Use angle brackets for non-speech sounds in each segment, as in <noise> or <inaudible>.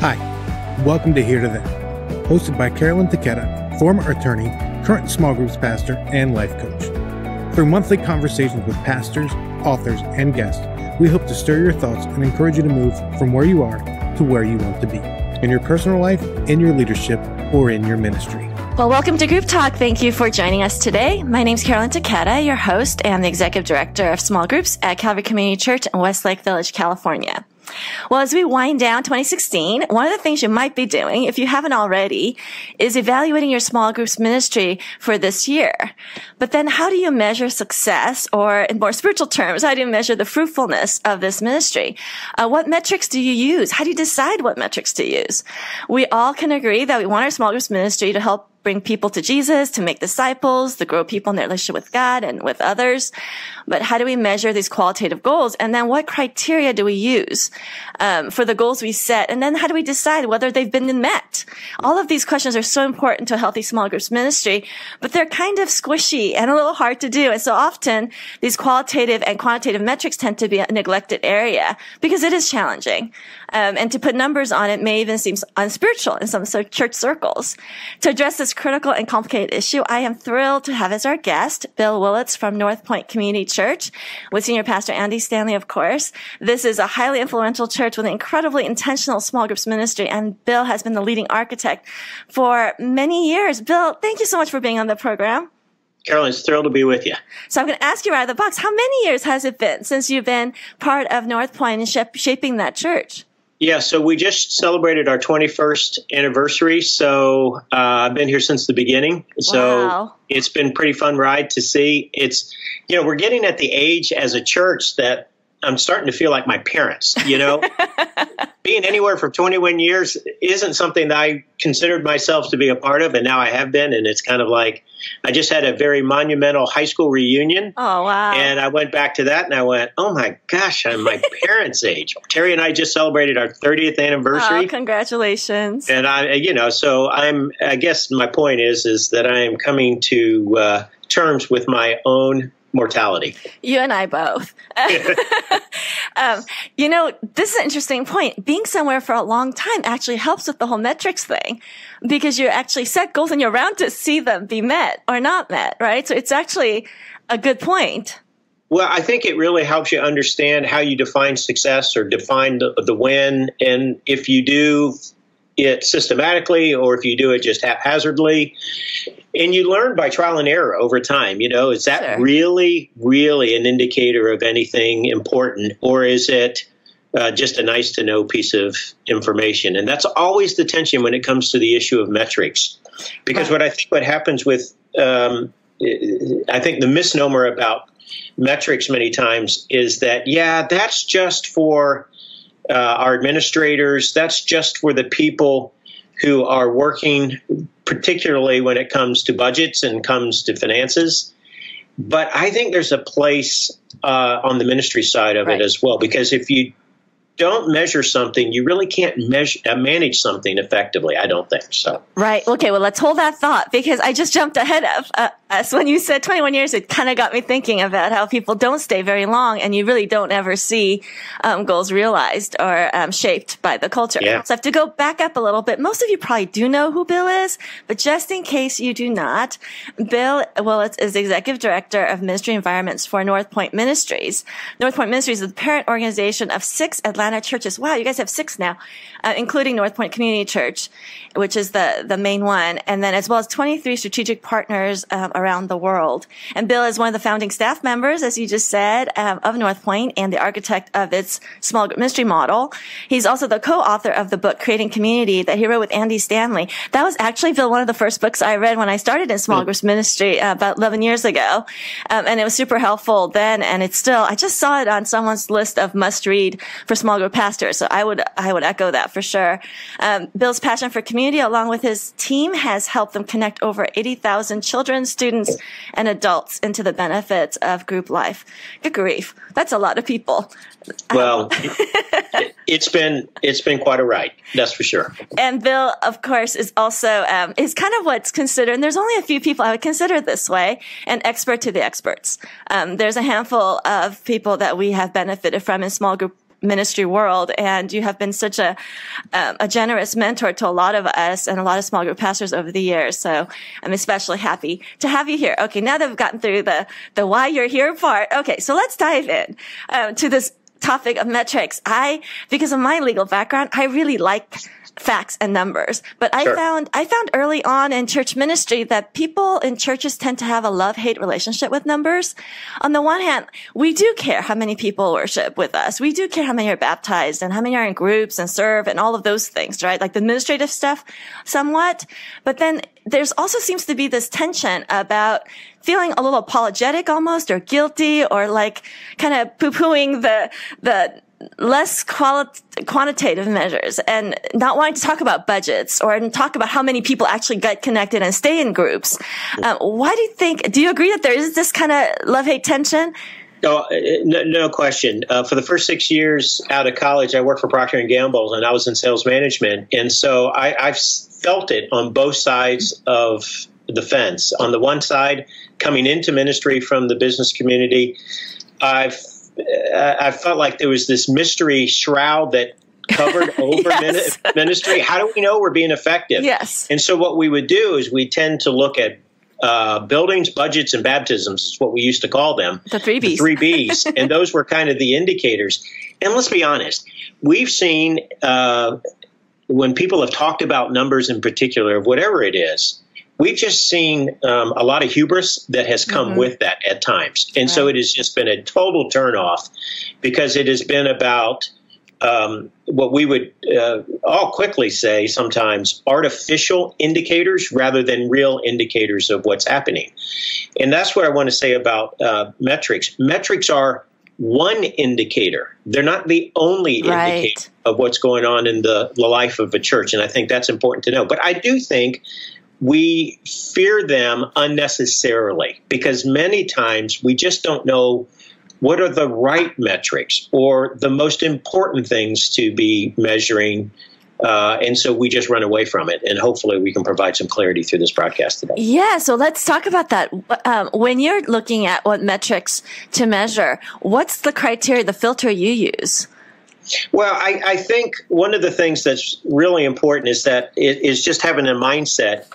Hi, welcome to Here to There, hosted by Carolyn Taketa, former attorney, current small groups pastor, and life coach. Through monthly conversations with pastors, authors, and guests, we hope to stir your thoughts and encourage you to move from where you are to where you want to be in your personal life, in your leadership, or in your ministry. Well, welcome to Group Talk. Thank you for joining us today. My name is Carolyn Taketa, your host and the executive director of small groups at Calvary Community Church in Westlake Village, California. Well, as we wind down 2016, one of the things you might be doing, if you haven't already, is evaluating your small groups ministry for this year. But then how do you measure success or in more spiritual terms, how do you measure the fruitfulness of this ministry? Uh, what metrics do you use? How do you decide what metrics to use? We all can agree that we want our small groups ministry to help bring people to Jesus, to make disciples, to grow people in their relationship with God and with others. But how do we measure these qualitative goals? And then what criteria do we use um, for the goals we set? And then how do we decide whether they've been met? All of these questions are so important to a healthy small groups ministry, but they're kind of squishy and a little hard to do. And so often these qualitative and quantitative metrics tend to be a neglected area because it is challenging. Um, and to put numbers on it may even seem unspiritual in some church circles. To address this critical and complicated issue, I am thrilled to have as our guest Bill Willits from North Point Community Church with Senior Pastor Andy Stanley, of course. This is a highly influential church with an incredibly intentional small groups ministry, and Bill has been the leading architect for many years. Bill, thank you so much for being on the program. Carolyn, it's thrilled to be with you. So I'm going to ask you right out of the box, how many years has it been since you've been part of North Point and shaping that church? Yeah, so we just celebrated our 21st anniversary. So uh, I've been here since the beginning. So wow. it's been pretty fun ride to see. It's, you know, we're getting at the age as a church that I'm starting to feel like my parents, you know. <laughs> Being anywhere for 21 years isn't something that I considered myself to be a part of, and now I have been. And it's kind of like I just had a very monumental high school reunion. Oh, wow. And I went back to that and I went, oh my gosh, I'm my <laughs> parents' age. Terry and I just celebrated our 30th anniversary. Oh, congratulations. And I, you know, so I'm, I guess my point is, is that I am coming to uh, terms with my own mortality. You and I both. <laughs> um, you know, this is an interesting point. Being somewhere for a long time actually helps with the whole metrics thing because you actually set goals and you're around to see them be met or not met, right? So it's actually a good point. Well, I think it really helps you understand how you define success or define the, the win. And if you do it systematically or if you do it just haphazardly, and you learn by trial and error over time. You know, is that sure. really, really an indicator of anything important, or is it uh, just a nice to know piece of information? And that's always the tension when it comes to the issue of metrics, because Right. what I think what happens with um, I think the misnomer about metrics many times is that yeah, that's just for uh, our administrators. That's just for the people who are working, particularly when it comes to budgets and comes to finances. But I think there's a place uh, on the ministry side of Right. it as well, because if you don't measure something, you really can't measure uh, manage something effectively. I don't think so. Right. Okay. Well, let's hold that thought because I just jumped ahead of uh, us when you said 21 years. It kind of got me thinking about how people don't stay very long, and you really don't ever see um, goals realized or um, shaped by the culture. Yeah. So I have to go back up a little bit. Most of you probably do know who Bill is, but just in case you do not, Bill Willits is executive director of ministry environments for North Point Ministries. North Point Ministries is the parent organization of six Atlanta churches. Wow, you guys have six now, uh, including North Point Community Church, which is the, the main one, and then as well as 23 strategic partners um, around the world. And Bill is one of the founding staff members, as you just said, um, of North Point and the architect of its small group ministry model. He's also the co-author of the book Creating Community that he wrote with Andy Stanley. That was actually, Bill, one of the first books I read when I started in small groups ministry uh, about 11 years ago. Um, and it was super helpful then, and it's still, I just saw it on someone's list of must read for small group pastors. So I would, I would echo that for sure. Um, Bill's passion for community along with his team has helped them connect over 80,000 children, students, and adults into the benefits of group life. Good grief. That's a lot of people. Well, it, <laughs> it's been it's been quite a ride, that's for sure. And Bill, of course, is also um, is kind of what's considered. And there's only a few people I would consider this way, an expert to the experts. Um, there's a handful of people that we have benefited from in small group ministry world, and you have been such a um, a generous mentor to a lot of us and a lot of small group pastors over the years. So I'm especially happy to have you here. Okay, now that we've gotten through the the why you're here part, okay, so let's dive in um, to this topic of metrics. I because of my legal background, I really like facts and numbers. But I sure. found, I found early on in church ministry that people in churches tend to have a love-hate relationship with numbers. On the one hand, we do care how many people worship with us. We do care how many are baptized and how many are in groups and serve and all of those things, right? Like the administrative stuff somewhat. But then there's also seems to be this tension about feeling a little apologetic almost or guilty or like kind of poo-pooing the, the less quali- quantitative measures and not wanting to talk about budgets or talk about how many people actually get connected and stay in groups. Uh, why do you think, do you agree that there is this kind of love hate tension? No, no, no question. Uh, for the first six years out of college, I worked for Procter and Gamble, and I was in sales management, and so I, I've felt it on both sides of the fence. On the one side, coming into ministry from the business community, I've uh, I felt like there was this mystery shroud that covered <laughs> over yes. ministry. How do we know we're being effective? Yes. And so what we would do is we tend to look at uh, buildings, budgets, and baptisms is what we used to call them. The three Bs. The three Bs. <laughs> and those were kind of the indicators. And let's be honest, we've seen uh, when people have talked about numbers in particular of whatever it is, we've just seen um, a lot of hubris that has come mm-hmm. with that at times. And right. so it has just been a total turnoff because it has been about um, what we would uh, all quickly say sometimes artificial indicators rather than real indicators of what's happening. And that's what I want to say about uh, metrics. Metrics are one indicator. They're not the only right. indicator of what's going on in the, the life of a church. And I think that's important to know. But I do think we fear them unnecessarily because many times we just don't know what are the right metrics or the most important things to be measuring. Uh, and so we just run away from it. And hopefully we can provide some clarity through this broadcast today. Yeah. So let's talk about that. Um, when you're looking at what metrics to measure, what's the criteria, the filter you use? Well, I, I, think one of the things that's really important is that it is just having a mindset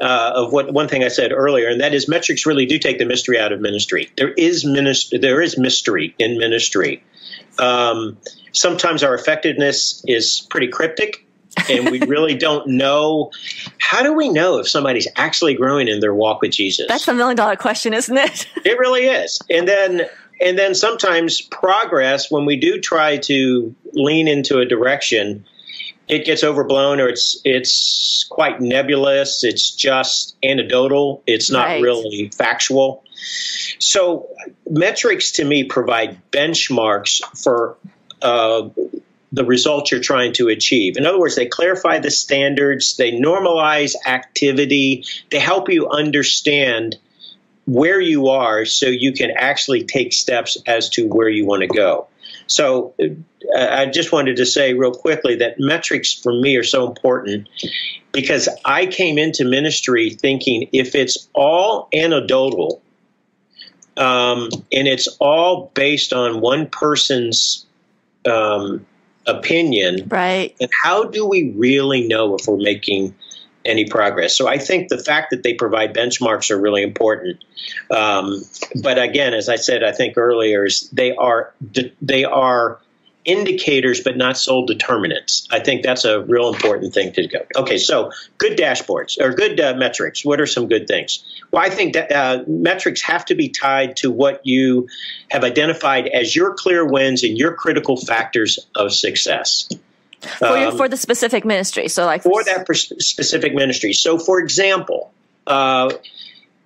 uh, of what one thing I said earlier, and that is metrics really do take the mystery out of ministry. There is ministry, there is mystery in ministry. Um, sometimes our effectiveness is pretty cryptic, and we really don't know. How do we know if somebody's actually growing in their walk with Jesus? That's a million dollar question, isn't it? <laughs> it really is. And then and then sometimes progress when we do try to lean into a direction it gets overblown or it's it's quite nebulous it's just anecdotal it's not right. really factual so metrics to me provide benchmarks for uh, the results you're trying to achieve. In other words, they clarify the standards, they normalize activity, they help you understand where you are so you can actually take steps as to where you want to go. So uh, I just wanted to say real quickly that metrics for me are so important because I came into ministry thinking if it's all anecdotal um, and it's all based on one person's um, opinion, right? And how do we really know if we're making any progress. So I think the fact that they provide benchmarks are really important. Um, but again, as I said, I think earlier, is they are they are indicators, but not sole determinants. I think that's a real important thing to go. Okay, so good dashboards or good uh, metrics. What are some good things? Well, I think that uh, metrics have to be tied to what you have identified as your clear wins and your critical factors of success for, your, um, for the specific ministry. So, like for that specific ministry. So, for example, uh,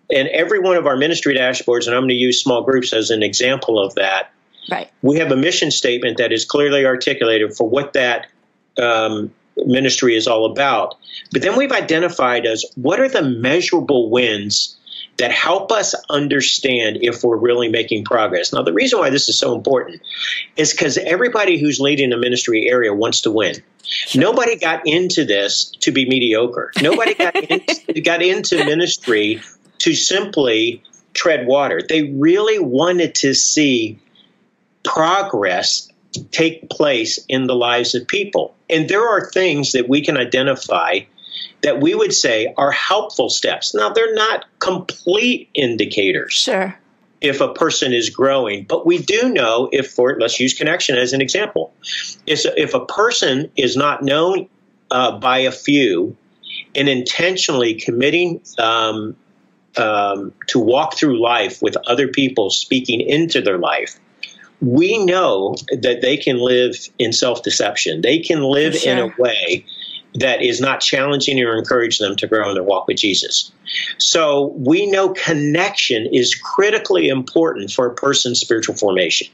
in every one of our ministry dashboards, and I'm going to use small groups as an example of that. Right. We have a mission statement that is clearly articulated for what that um, ministry is all about. But then we've identified as what are the measurable wins that help us understand if we're really making progress. Now, the reason why this is so important is because everybody who's leading a ministry area wants to win. Sure. Nobody got into this to be mediocre. Nobody got, <laughs> in, got into ministry to simply tread water. They really wanted to see progress take place in the lives of people. And there are things that we can identify that we would say are helpful steps. Now, they're not complete indicators. Sure. If a person is growing, but we do know if, for let's use connection as an example, if a person is not known uh, by a few and intentionally committing um, um, to walk through life with other people speaking into their life, we know that they can live in self deception. They can live sure. in a way that is not challenging or encourage them to grow in their walk with Jesus. So we know connection is critically important for a person's spiritual formation.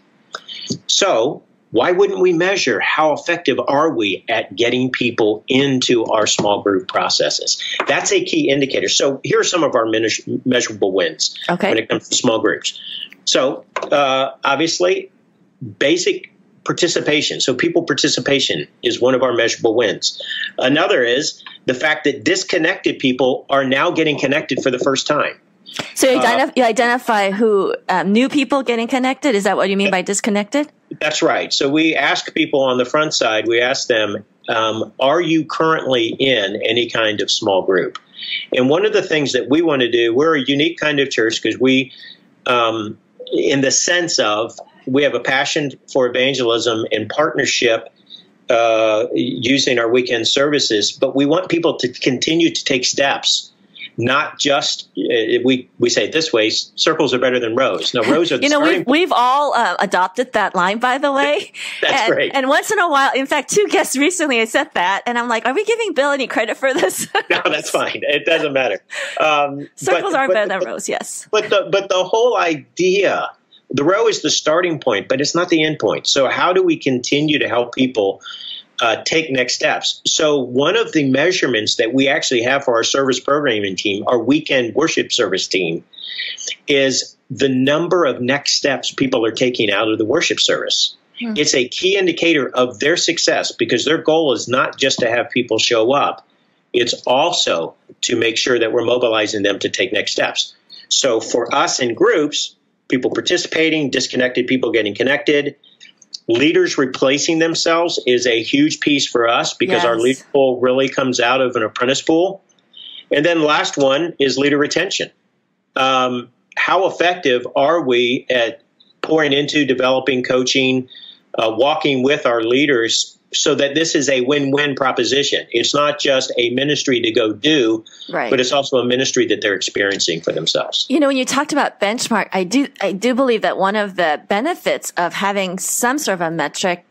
So why wouldn't we measure how effective are we at getting people into our small group processes? That's a key indicator. So here are some of our measurable wins okay. when it comes to small groups. So uh, obviously, basic participation. So people participation is one of our measurable wins. Another is the fact that disconnected people are now getting connected for the first time. So you, identif- uh, you identify who um, new people getting connected. Is that what you mean by disconnected? That's right. So we ask people on the front side. We ask them, um, "Are you currently in any kind of small group?" And one of the things that we want to do, we're a unique kind of church because we, um, in the sense of we have a passion for evangelism and partnership uh, using our weekend services, but we want people to continue to take steps. Not just uh, we we say it this way: circles are better than rows. Now rows are <laughs> you know we've, we've all uh, adopted that line by the way. <laughs> That's and, great. And once in a while, in fact, two guests recently I said that, and I'm like, are we giving Bill any credit for this? <laughs> no, that's fine. It doesn't matter. Um, circles but, are but, better than rows. Yes, but the but the whole idea the row is the starting point, but it's not the end point. So, how do we continue to help people uh, take next steps? So, one of the measurements that we actually have for our service programming team, our weekend worship service team, is the number of next steps people are taking out of the worship service. Hmm. It's a key indicator of their success because their goal is not just to have people show up, it's also to make sure that we're mobilizing them to take next steps. So, for us in groups, people participating, disconnected people getting connected. Leaders replacing themselves is a huge piece for us because yes. our leader pool really comes out of an apprentice pool. And then last one is leader retention. Um, how effective are we at pouring into developing, coaching, uh, walking with our leaders so that this is a win-win proposition. It's not just a ministry to go do, right. but it's also a ministry that they're experiencing for themselves. You know, when you talked about benchmark, I do I do believe that one of the benefits of having some sort of a metric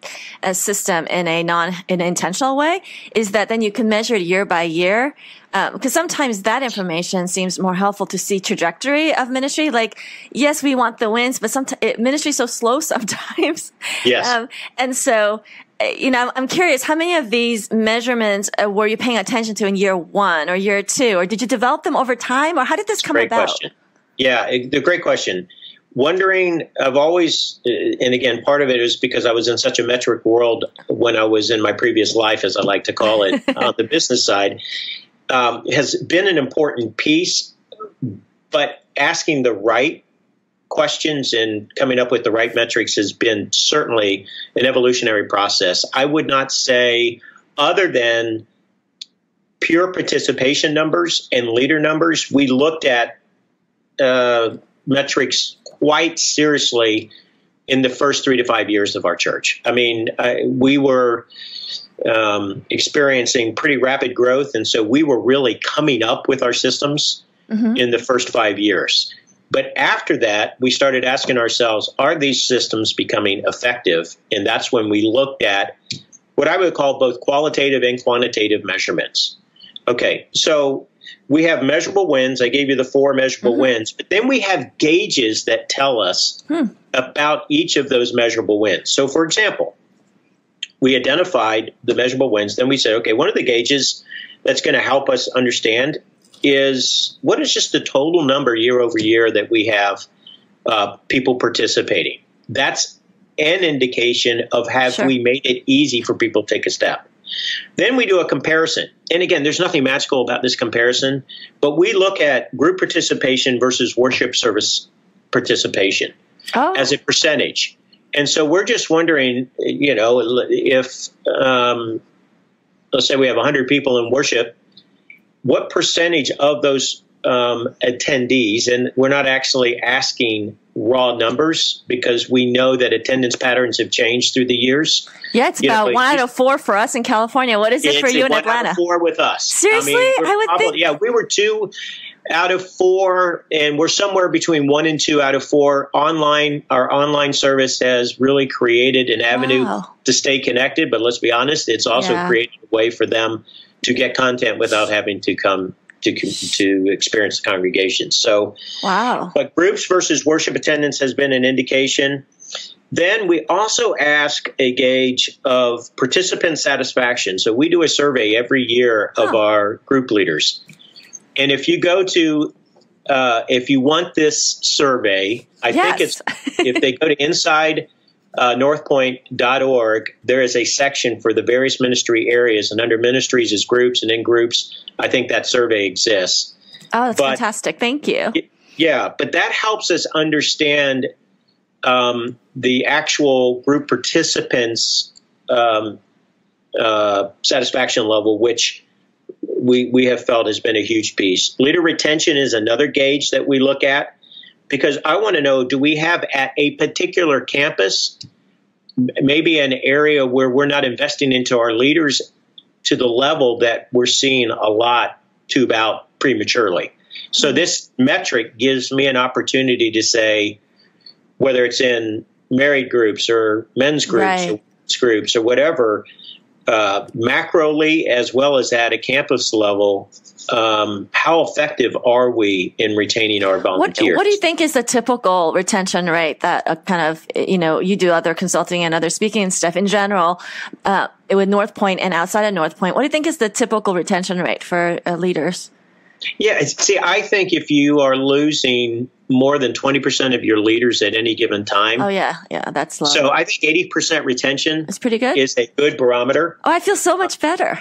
a system in a non in an intentional way is that then you can measure it year by year because um, sometimes that information seems more helpful to see trajectory of ministry. Like, yes, we want the wins, but sometimes ministry is so slow <laughs> sometimes. Yes. Um, and so you know, I'm curious, how many of these measurements uh, were you paying attention to in year one or year two, or did you develop them over time, or how did this come great about? Question. Yeah, a great question. Wondering, I've always, uh, and again, part of it is because I was in such a metric world when I was in my previous life, as I like to call it, <laughs> on the business side, um, has been an important piece. But asking the right questions and coming up with the right metrics has been certainly an evolutionary process. I would not say, other than pure participation numbers and leader numbers, we looked at uh, metrics quite seriously in the first three to five years of our church. I mean, I, we were um, experiencing pretty rapid growth, and so we were really coming up with our systems mm-hmm. in the first five years. But after that, we started asking ourselves, are these systems becoming effective? And that's when we looked at what I would call both qualitative and quantitative measurements. Okay, so we have measurable wins. I gave you the four measurable mm-hmm. wins, but then we have gauges that tell us hmm. about each of those measurable wins. So, for example, we identified the measurable wins. Then we said, okay, one of the gauges that's going to help us understand is what is just the total number year over year that we have uh, people participating? That's an indication of have sure. we made it easy for people to take a step. Then we do a comparison. And again, there's nothing magical about this comparison, but we look at group participation versus worship service participation oh. as a percentage. And so we're just wondering, you know, if um, let's say we have 100 people in worship, what percentage of those um, attendees, and we're not actually asking raw numbers because we know that attendance patterns have changed through the years. Yeah, it's You about know, one out of four for us in California. What is it for you in one out of Atlanta? Four with us. Seriously? I, mean, I would probably- think- Yeah, we were two out of four, and we're somewhere between one and two out of four. Online, our online service has really created an avenue Wow. to stay connected. But let's be honest, it's also Yeah. created a way for them to get content without having to come to to experience the congregation. So Wow. but groups versus worship attendance has been an indication. Then we also ask a gauge of participant satisfaction. So we do a survey every year of Huh. our group leaders. And if you go to, uh, if you want this survey, I Yes. think it's, if they go to inside uh, northpoint.org, there is a section for the various ministry areas. And under ministries is groups, and in groups, I think that survey exists. Oh, that's but- fantastic. Thank you. Yeah, but that helps us understand um, the actual group participants' um, uh, satisfaction level, which we we have felt has been a huge piece. Leader retention is another gauge that we look at because I want to know: do we have at a particular campus, maybe an area where we're not investing into our leaders to the level that we're seeing a lot tube out prematurely? So this metric gives me an opportunity to say whether it's in married groups or men's groups Right. or groups or whatever, uh, macroly as well as at a campus level, um, how effective are we in retaining our volunteers? what do you think is the typical retention rate that uh, kind of, you know, you do other consulting and other speaking and stuff in general, uh, with North Point and outside of North Point? What do you think is the typical retention rate for uh, leaders? Yeah, see, I think if you are losing more than 20% of your leaders at any given time, Oh, yeah. Yeah. That's low. so I think 80% retention is pretty good. is a good barometer. oh, I feel so much better.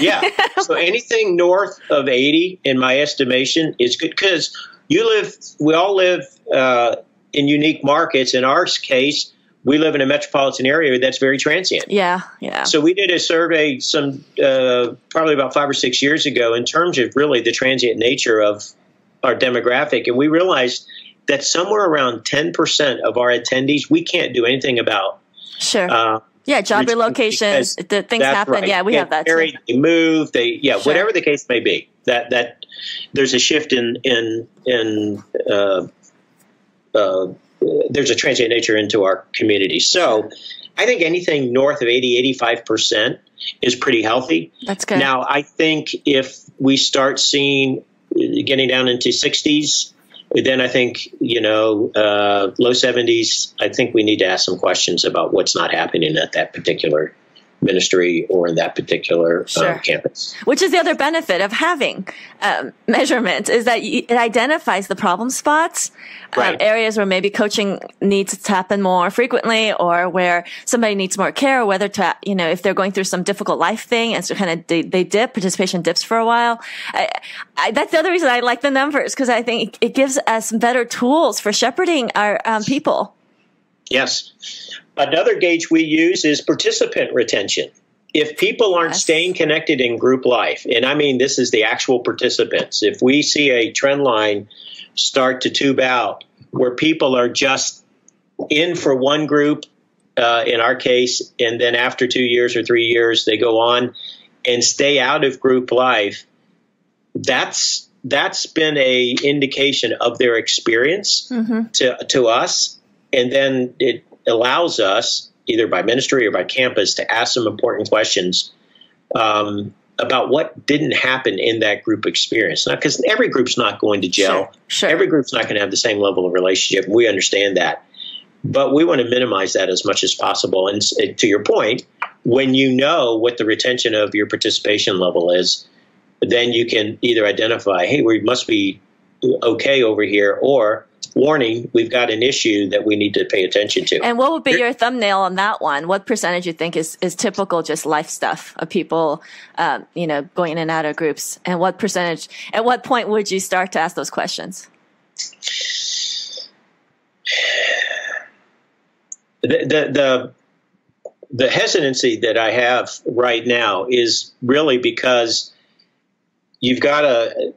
Yeah. so <laughs> anything north of 80, in my estimation, is good because you live, we all live uh, in unique markets. In our case, we live in a metropolitan area that's very transient. Yeah. Yeah. So we did a survey some uh, probably about five or six years ago in terms of really the transient nature of our demographic, and we realized that somewhere around 10% of our attendees we can't do anything about. sure. Uh, yeah. Job relocations, the things happen. right. Yeah. We Get have that married, too. They move. They yeah, Sure. whatever the case may be. That that there's a shift in in in uh, uh, there's a transient nature into our community. So I think anything north of 80, 85 percent is pretty healthy. That's good. Now I think if we start seeing getting down into 60s. Then I think you know uh, low 70s. I think we need to ask some questions about what's not happening at that particular ministry or in that particular Sure. um, campus. Which is the other benefit of having um, <laughs> measurement is that it identifies the problem spots, um, areas where maybe coaching needs to happen more frequently, or where somebody needs more care, whether to you know if they're going through some difficult life thing and so kind of they, they dip participation dips for a while. I, I, that's the other reason I like the numbers because I think it gives us better tools for shepherding our um, people. Yes. Another gauge we use is participant retention. If people aren't Yes. staying connected in group life, and I mean this is the actual participants, if we see a trend line start to tube out where people are just in for one group, uh, in our case, and then after two years or three years, they go on and stay out of group life, that's that's been a indication of their experience to to us, and then it allows us either by ministry or by campus to ask some important questions um, about what didn't happen in that group experience. Now, because every group's not going to gel, Sure, sure. every group's not going to have the same level of relationship. We understand that, but we want to minimize that as much as possible. And to your point, when you know what the retention of your participation level is, then you can either identify, hey, we must be okay over here, or warning, we've got an issue that we need to pay attention to. And what would be your thumbnail on that one? What percentage you think is, is typical just life stuff of people, um, you know, going in and out of groups? And what percentage, at what point would you start to ask those questions? <sighs> the, the, the the hesitancy that I have right now is really because you've got to.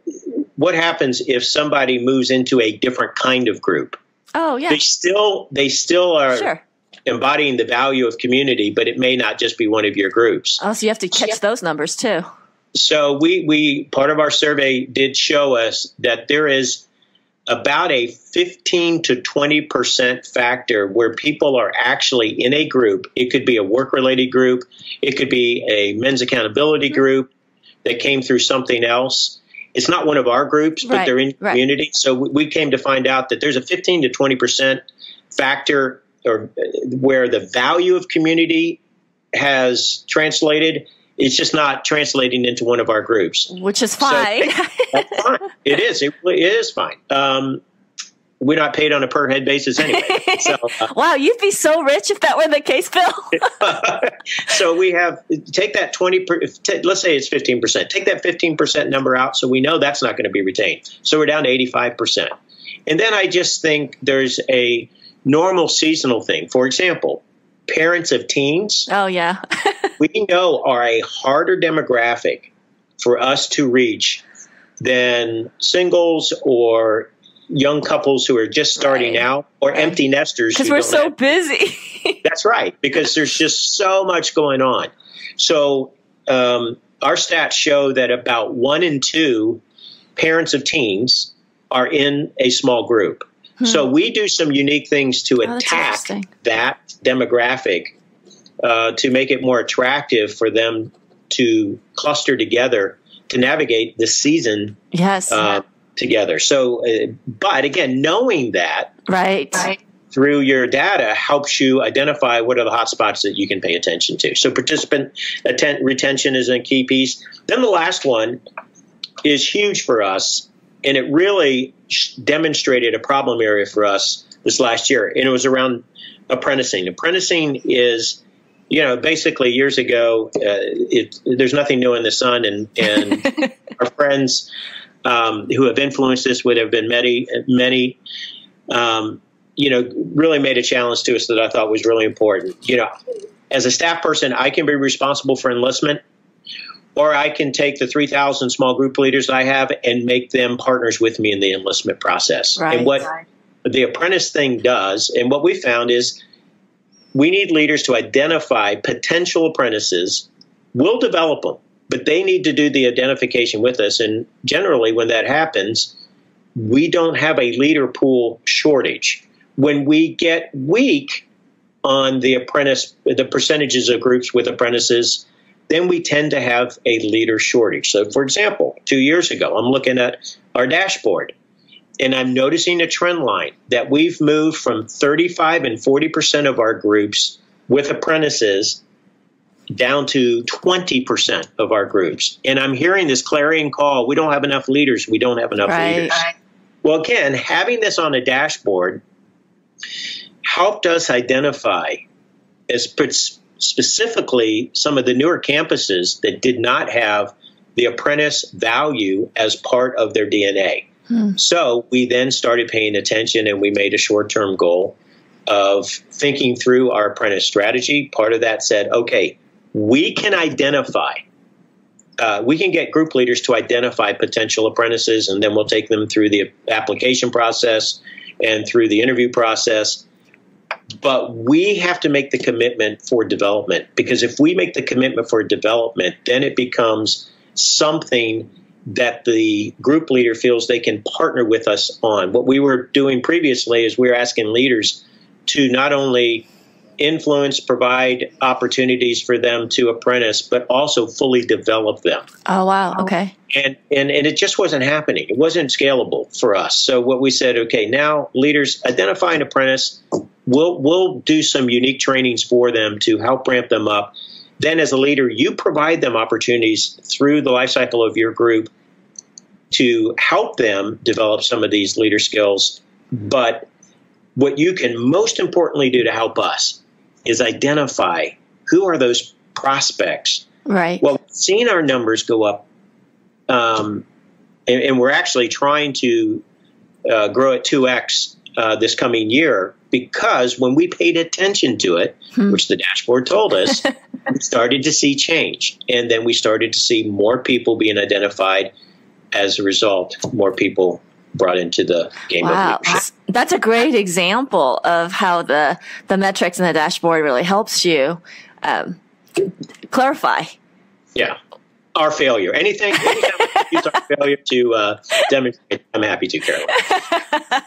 What happens if somebody moves into a different kind of group? Oh yeah. They still they still are Sure. embodying the value of community, but it may not just be one of your groups. Oh, so you have to catch those numbers too. So we we part of our survey did show us that there is about a 15 to 20 percent factor where people are actually in a group. It could be a work related group, it could be a men's accountability mm-hmm. group that came through something else. It's not one of our groups, but Right, they're in right. community. So we came to find out that there's a 15 to 20 percent factor or uh, where the value of community has translated. It's just not translating into one of our groups. Which is fine. That's fine. <laughs> It is. It really is fine. Um, we're not paid on a per head basis anyway. So, <laughs> uh, wow, you'd be so rich if that were the case, Bill. <laughs> so we have take that twenty. Per, t- let's say it's fifteen percent. Take that fifteen percent number out, so we know that's not going to be retained. So we're down to eighty five percent. And then I just think there's a normal seasonal thing. For example, parents of teens. oh yeah. <laughs> we know are a harder demographic for us to reach than singles or young couples who are just starting Right. out or Right. empty nesters Because we're so have- busy. <laughs> that's right because there's just so much going on so um, our stats show that about one in two parents of teens are in a small group so we do some unique things to Hmm. Oh, attack that demographic uh, to make it more attractive for them to cluster together to navigate the season yes. uh, together. So, uh, but again, knowing that right. through your data helps you identify what are the hot spots that you can pay attention to. So, participant atten- retention is a key piece. Then the last one is huge for us, and it really sh- demonstrated a problem area for us this last year, and it was around apprenticing. Apprenticing is you know, basically years ago, uh, it, there's nothing new in the sun, and, and <laughs> our friends um, who have influenced this would have been many, many, um, you know, really made a challenge to us that I thought was really important. You know, as a staff person, I can be responsible for enlistment, or I can take the 3,000 small group leaders I have and make them partners with me in the enlistment process. Right. And what the apprentice thing does, and what we found is we need leaders to identify potential apprentices. We'll develop them, but they need to do the identification with us. And generally, when that happens, we don't have a leader pool shortage. When we get weak on the apprentice, the percentages of groups with apprentices, then we tend to have a leader shortage. So, for example, two years ago, I'm looking at our dashboard and I'm noticing a trend line that we've moved from 35 and 40 percent of our groups with apprentices down to 20 percent of our groups. And I'm hearing this clarion call: we don't have enough leaders. We don't have enough Right. leaders. Well, again, having this on a dashboard helped us identify, as specifically some of the newer campuses that did not have the apprentice value as part of their DNA. Hmm. So we then started paying attention and we made a short term goal of thinking through our apprentice strategy. Part of that said, okay, we can identify, uh, we can get group leaders to identify potential apprentices, and then we'll take them through the application process and through the interview process. But we have to make the commitment for development because if we make the commitment for development, then it becomes something that the group leader feels they can partner with us on. What we were doing previously is we were asking leaders to not only influence, provide opportunities for them to apprentice, but also fully develop them. Oh wow. Oh. Okay. And, and and it just wasn't happening. It wasn't scalable for us. So what we said, okay, now leaders identify an apprentice. We'll we'll do some unique trainings for them to help ramp them up. Then, as a leader, you provide them opportunities through the life cycle of your group to help them develop some of these leader skills. But what you can most importantly do to help us is identify who are those prospects Right. well, we've seen our numbers go up, um, and, and we're actually trying to uh, grow at 2x uh, this coming year because when we paid attention to it, hmm. which the dashboard told us, <laughs> we started to see change. And then we started to see more people being identified. As a result, more people brought into the game wow. of leadership. That's a great example of how the, the metrics and the dashboard really helps you um, clarify. Yeah. Our failure. Anything, anytime use our failure to uh, demonstrate, I'm happy to, Carolyn. <laughs>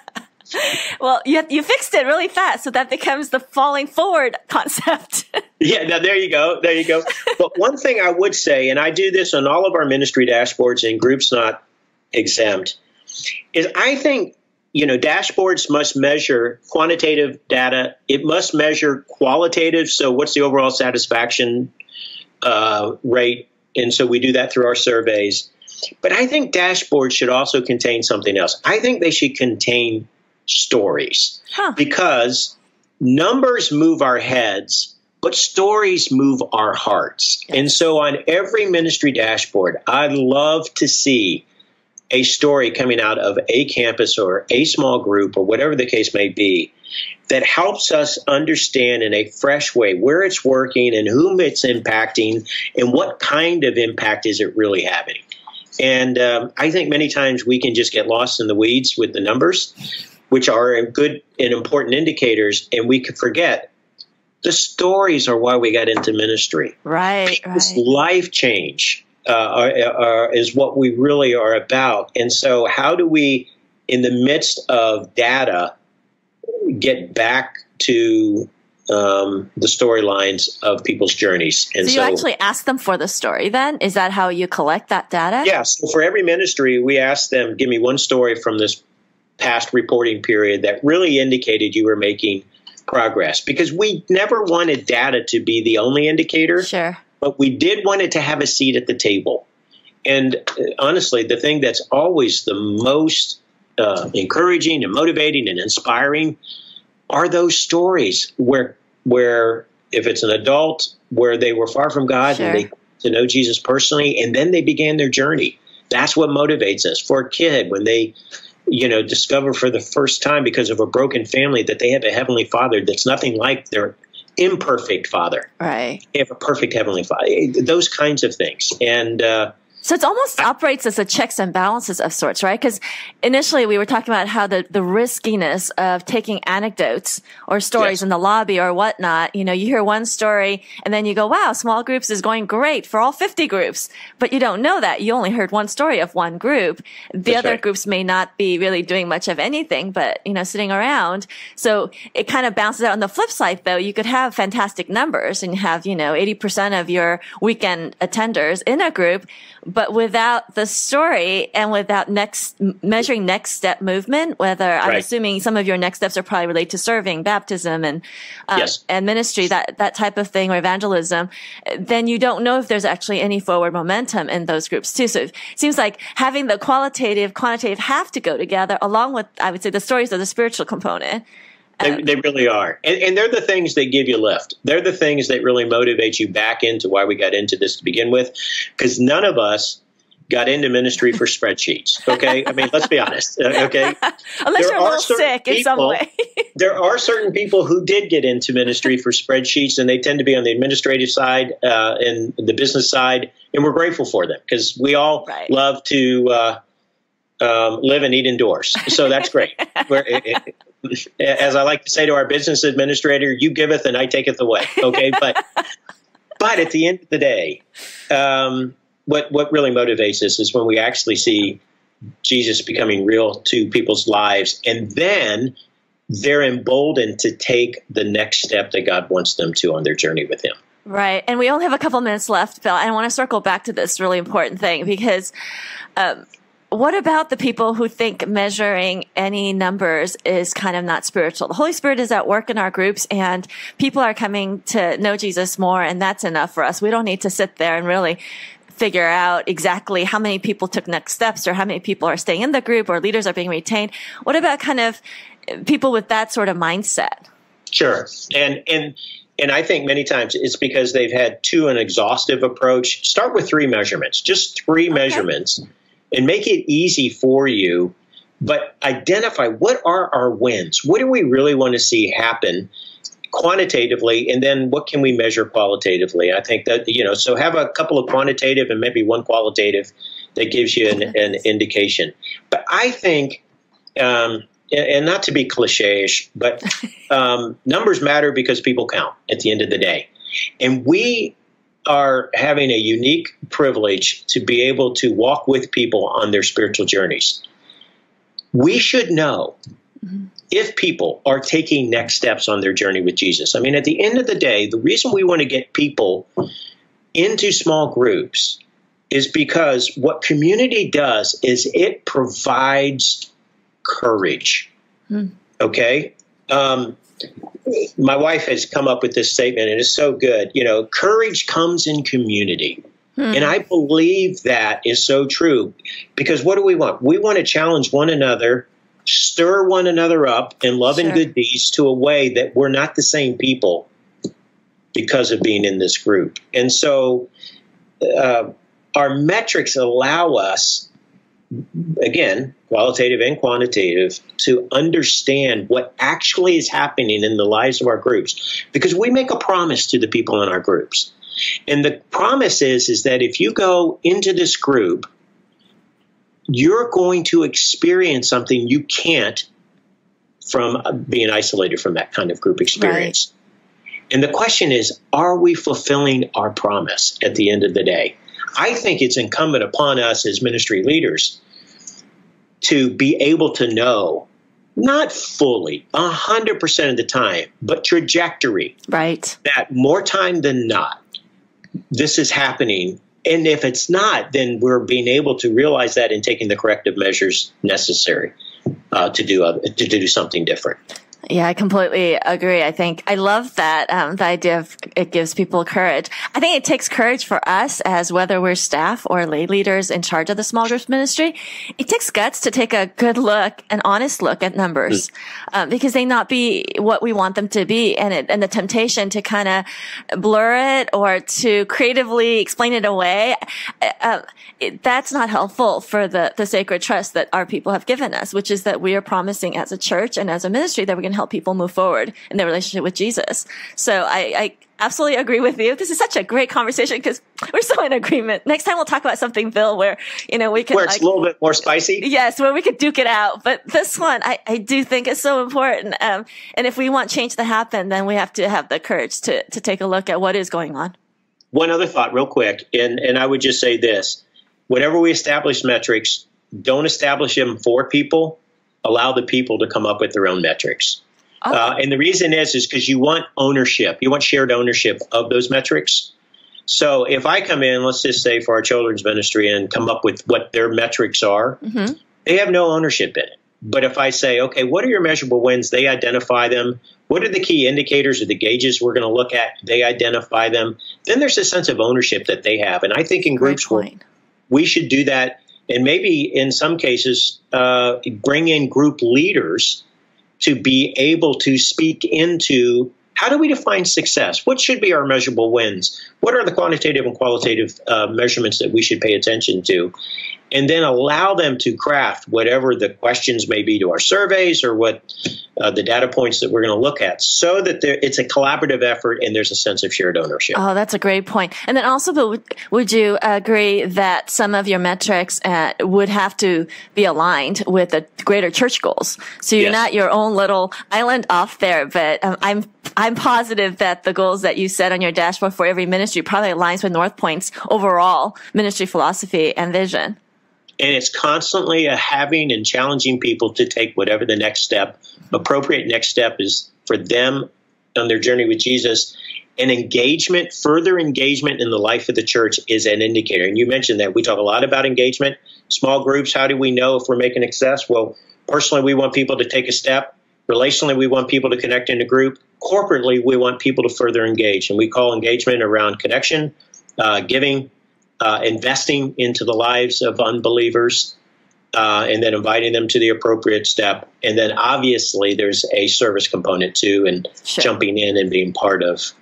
well, you, you fixed it really fast, so that becomes the falling forward concept. <laughs> yeah, now there you go. There you go. but one thing I would say, and I do this on all of our ministry dashboards and groups not exempt, is I think you know dashboards must measure quantitative data. It must measure qualitative. So, what's the overall satisfaction uh, rate? And so we do that through our surveys. But I think dashboards should also contain something else. I think they should contain stories huh. because numbers move our heads, but stories move our hearts. And so on every ministry dashboard, I love to see a story coming out of a campus or a small group or whatever the case may be that helps us understand in a fresh way where it's working and whom it's impacting and what kind of impact is it really having. And um, I think many times we can just get lost in the weeds with the numbers, which are good and important indicators, and we could forget the stories are why we got into ministry. Right. This right. life change uh, are, are, is what we really are about. And so, how do we, in the midst of data, get back to um, the storylines of people's journeys. And so you so, actually ask them for the story then? Is that how you collect that data? Yes. Yeah, so for every ministry, we ask them, give me one story from this past reporting period that really indicated you were making progress because we never wanted data to be the only indicator. Sure. But we did want it to have a seat at the table. And uh, honestly, the thing that's always the most uh, encouraging and motivating and inspiring are those stories where where if it's an adult where they were far from God sure. and they to know Jesus personally and then they began their journey. That's what motivates us. For a kid when they you know discover for the first time because of a broken family that they have a heavenly father that's nothing like their imperfect father. Right. They have a perfect heavenly father. Those kinds of things. And uh, so it almost operates as a checks and balances of sorts, right? Because initially we were talking about how the, the riskiness of taking anecdotes or stories yes. in the lobby or whatnot. You know, you hear one story and then you go, wow, small groups is going great for all 50 groups. But you don't know that. You only heard one story of one group. The That's other right. groups may not be really doing much of anything, but, you know, sitting around. So it kind of bounces out on the flip side, though. You could have fantastic numbers and have, you know, 80% of your weekend attenders in a group but without the story and without next measuring next step movement, whether I'm assuming some of your next steps are probably related to serving, baptism, and uh, yes. and ministry, that that type of thing, or evangelism, then you don't know if there's actually any forward momentum in those groups too. So it seems like having the qualitative, quantitative have to go together, along with I would say the stories of the spiritual component. They, they really are. And, and, they're the things that give you lift. They're the things that really motivate you back into why we got into this to begin with. Because none of us got into ministry for <laughs> spreadsheets. Okay. I mean, let's be honest. Uh, okay. <laughs> Unless there you're a little sick people, in some way. <laughs> there are certain people who did get into ministry for spreadsheets, and they tend to be on the administrative side uh, and the business side. And we're grateful for them because we all right. love to. Uh, um, live and eat indoors. So that's great. <laughs> it, as I like to say to our business administrator, you giveth and I taketh away. Okay, but <laughs> but at the end of the day, um, what what really motivates us is when we actually see Jesus becoming real to people's lives, and then they're emboldened to take the next step that God wants them to on their journey with Him. Right. And we only have a couple minutes left, Bill. I want to circle back to this really important thing because um, what about the people who think measuring any numbers is kind of not spiritual? The Holy Spirit is at work in our groups and people are coming to know Jesus more and that's enough for us. We don't need to sit there and really figure out exactly how many people took next steps or how many people are staying in the group or leaders are being retained. What about kind of people with that sort of mindset? Sure. And, and, and I think many times it's because they've had too an exhaustive approach. Start with three measurements, just three okay. measurements and make it easy for you but identify what are our wins? What do we really want to see happen quantitatively? And then what can we measure qualitatively? I think that you know so have a couple of quantitative and maybe one qualitative that gives you an, an indication. But i think um, and not to be cliche-ish but <laughs> um, numbers matter because people count at the end of the day. And we are having a unique privilege to be able to walk with people on their spiritual journeys we should know mm-hmm if people are taking next steps on their journey with Jesus. I mean, at the end of the day, the reason we want to get people into small groups is because what community does is it provides courage. Hmm. Okay? Um, my wife has come up with this statement, and it's so good. You know, courage comes in community. Hmm. And I believe that is so true because what do we want? We want to challenge one another stir one another up in love sure. and good deeds to a way that we're not the same people because of being in this group. And so uh, our metrics allow us, again, qualitative and quantitative, to understand what actually is happening in the lives of our groups because we make a promise to the people in our groups. And the promise is, is that if you go into this group you're going to experience something you can't from uh, being isolated from that kind of group experience. Right. And the question is, are we fulfilling our promise at the end of the day? I think it's incumbent upon us as ministry leaders to be able to know, not fully, 100% of the time, but trajectory. Right. That more time than not, this is happening and if it's not, then we're being able to realize that and taking the corrective measures necessary uh, to do uh, to do something different. Yeah, I completely agree. I think I love that um, the idea of it gives people courage. I think it takes courage for us as whether we're staff or lay leaders in charge of the small groups ministry. It takes guts to take a good look, an honest look at numbers, mm. um, because they not be what we want them to be, and it, and the temptation to kind of blur it or to creatively explain it away. Uh, uh, it, that's not helpful for the the sacred trust that our people have given us, which is that we are promising as a church and as a ministry that we're going to help people move forward in their relationship with Jesus. So I, I absolutely agree with you. This is such a great conversation because we're so in agreement. Next time we'll talk about something, Bill, where, you know, we can. Where it's like, a little bit more spicy. Yes, where we could duke it out. But this one, I, I do think is so important. Um, and if we want change to happen, then we have to have the courage to, to take a look at what is going on. One other thought, real quick, and, and I would just say this whenever we establish metrics, don't establish them for people, allow the people to come up with their own metrics. Oh. Uh, and the reason is is because you want ownership. You want shared ownership of those metrics. So if I come in, let's just say for our children's ministry, and come up with what their metrics are, mm-hmm. they have no ownership in it. But if I say, okay, what are your measurable wins? They identify them. What are the key indicators or the gauges we're going to look at? They identify them. Then there's a sense of ownership that they have. And I think in groups we should do that, and maybe in some cases uh, bring in group leaders to be able to speak into how do we define success? What should be our measurable wins? What are the quantitative and qualitative uh, measurements that we should pay attention to? And then allow them to craft whatever the questions may be to our surveys or what uh, the data points that we're going to look at so that there, it's a collaborative effort and there's a sense of shared ownership. Oh, that's a great point. And then also, would you agree that some of your metrics uh, would have to be aligned with the greater church goals? So you're yes. not your own little island off there, but um, I'm I'm positive that the goals that you set on your dashboard for every ministry probably aligns with North Point's overall ministry philosophy and vision and it's constantly a having and challenging people to take whatever the next step, appropriate next step is for them on their journey with Jesus. And engagement, further engagement in the life of the church is an indicator. And you mentioned that we talk a lot about engagement, small groups. How do we know if we're making success? Well, personally, we want people to take a step. Relationally, we want people to connect in a group. Corporately, we want people to further engage. And we call engagement around connection, uh, giving, uh, investing into the lives of unbelievers, uh, and then inviting them to the appropriate step. And then obviously there's a service component too, and sure. jumping in and being part of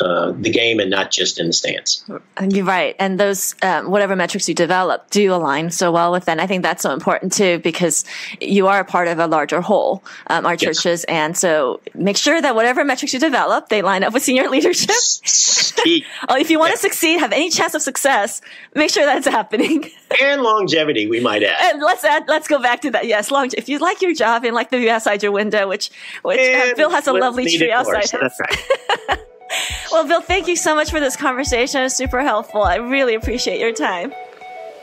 uh, the game and not just in the stands. And you're right. And those, um, whatever metrics you develop do align so well with that. And I think that's so important too, because you are a part of a larger whole, um, our yes. churches. And so make sure that whatever metrics you develop, they line up with senior leadership. <laughs> oh, if you want yeah. to succeed, have any chance of success, make sure that's happening. <laughs> and longevity, we might add. And let's add, let's go back to that. Yes, long. If you like your job and like the view outside your window, which which uh, Bill has a lovely tree outside. That's right. <laughs> <laughs> well, Bill, thank you so much for this conversation. It was super helpful. I really appreciate your time.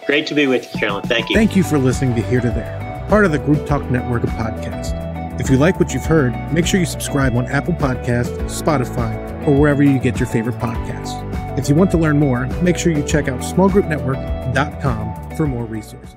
Great to be with you, Carolyn. Thank you. Thank you for listening to Here to There, part of the Group Talk Network of podcasts. If you like what you've heard, make sure you subscribe on Apple Podcasts, Spotify, or wherever you get your favorite podcasts. If you want to learn more, make sure you check out smallgroupnetwork.com for more resources.